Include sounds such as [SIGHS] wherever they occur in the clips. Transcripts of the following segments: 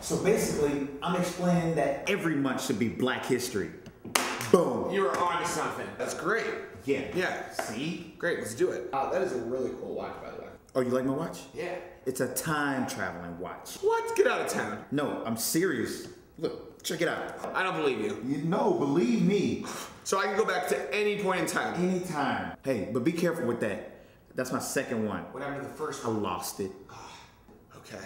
So basically, I'm explaining that every month should be Black History. Boom. You were onto something. That's great. Yeah. Yeah. See? Great, let's do it. Uh, that is a really cool watch, by the way. Oh, you like my watch? Yeah. It's a time traveling watch. What? Get out of town. No, I'm serious. Look, check it out. I don't believe you. You know, believe me. So I can go back to any point in time. Anytime. Hey, but be careful with that. That's my second one. What happened to the first I lost it. [SIGHS] Okay.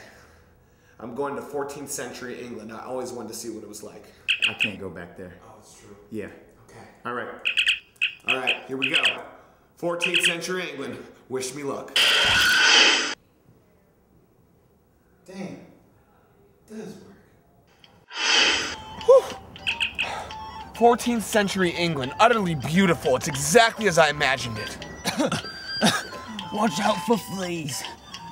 I'm going to 14th century England. I always wanted to see what it was like. I can't go back there. Oh, it's true. Yeah. Okay. All right. All right, here we go. 14th century England. Wish me luck. Damn. Does work. 14th century England. Utterly beautiful. It's exactly as I imagined it. [COUGHS] Watch out for fleas.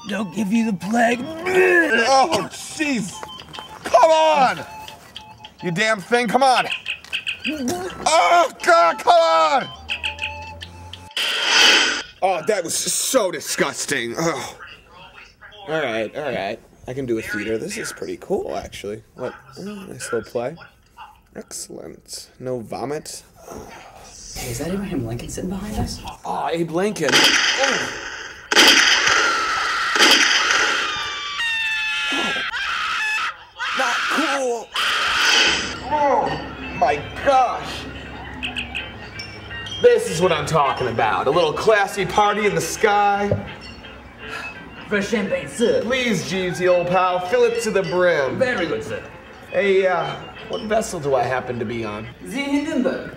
They'll give you the plague. Oh, jeez. Come on! You damn thing, come on! Oh, God, come on! Oh, that was so disgusting. Oh. All right, all right. I can do a theater. This is pretty cool, actually. What? Oh, nice little play. Excellent. No vomit. Hey, is that Abraham Lincoln sitting behind us? Oh, Abe Lincoln. Oh. Not cool. Oh my gosh. This is what I'm talking about. A little classy party in the sky. Fresh champagne, sir. Please, Jeevesy, old pal, fill it to the brim. Very good, sir. Hey, uh, what vessel do I happen to be on? The Hindenburg.